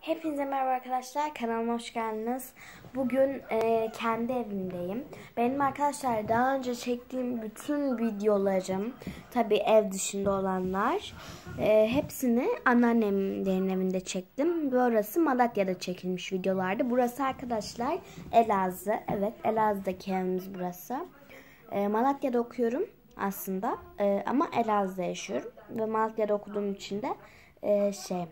Hepinize merhaba arkadaşlar. Kanalıma hoş geldiniz. Bugün e, kendi evimdeyim. Benim arkadaşlar daha önce çektiğim bütün videolarım, tabi ev dışında olanlar, e, hepsini anneannemlerin evinde çektim. Burası Malatya'da çekilmiş videolardı. Burası arkadaşlar Elazığ. Evet Elazığ'daki evimiz burası. E, Malatya'da okuyorum aslında e, ama Elazığ'da yaşıyorum. Ve Malatya'da okuduğum için de e, şey...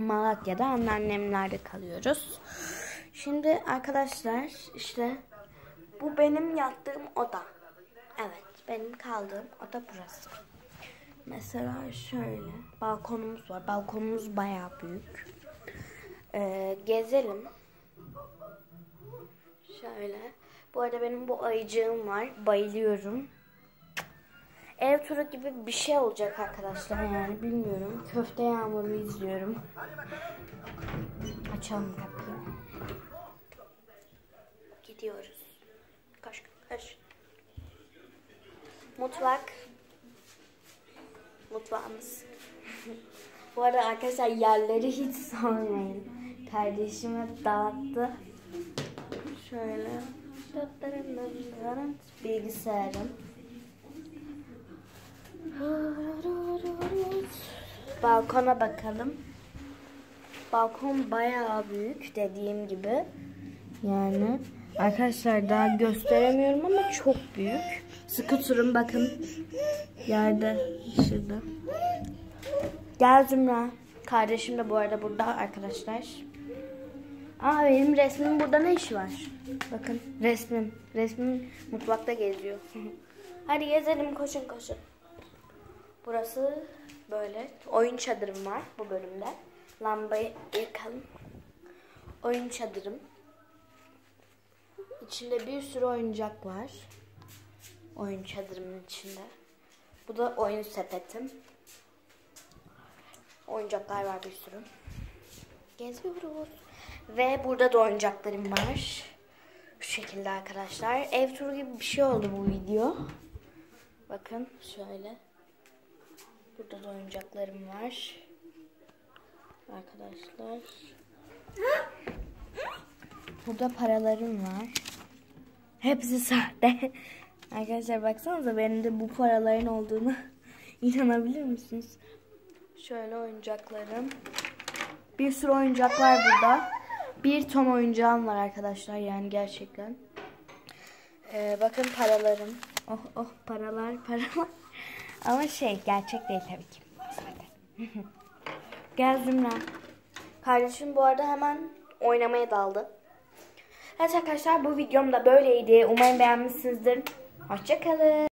Malatya'da anneannemlerde kalıyoruz. Şimdi arkadaşlar işte bu benim yattığım oda. Evet benim kaldığım oda burası. Mesela şöyle balkonumuz var. Balkonumuz bayağı büyük. Ee, gezelim. Şöyle. Bu arada benim bu ayıcığım var. Bayılıyorum. Ev turu gibi bir şey olacak arkadaşlar yani bilmiyorum. Köfte yağmuru izliyorum. Açalım kapıyı. Gidiyoruz. Koş koş. Mutfak. Mutfağımız. Bu arada arkadaşlar yerleri hiç sormayın. Kardeşime dağıttı. Şöyle. Bilgisayarım. Balkona bakalım. Balkon bayağı büyük dediğim gibi. Yani arkadaşlar daha gösteremiyorum ama çok büyük. Turun bakın. Yerde şurada. Gel Zümra. Kardeşim de bu arada burada arkadaşlar. Aa benim resmim burada ne işi var? Bakın resmim. Resmim mutfakta geziyor. Hadi gezelim koşun koşun. Burası böyle. Oyun çadırım var bu bölümde. Lambayı yakalım. Oyun çadırım. İçinde bir sürü oyuncak var. Oyun çadırımın içinde. Bu da oyun sepetim. Oyuncaklar var bir sürü. Geziyoruz. Ve burada da oyuncaklarım var. Şu şekilde arkadaşlar. Ev turu gibi bir şey oldu bu video. Bakın şöyle. Burada da oyuncaklarım var. Arkadaşlar. Burada paralarım var. Hepsi sahte. Arkadaşlar baksanıza benim de bu paraların olduğunu inanabilir misiniz? Şöyle oyuncaklarım. Bir sürü oyuncak var burada. Bir ton oyuncağım var arkadaşlar yani gerçekten. Ee, bakın paralarım. Oh oh paralar paralar. Ama şey gerçek değil tabii ki. Gel Zümra. Kardeşim bu arada hemen oynamaya daldı. Evet arkadaşlar bu videom da böyleydi. Umarım beğenmişsinizdir. Hoşçakalın.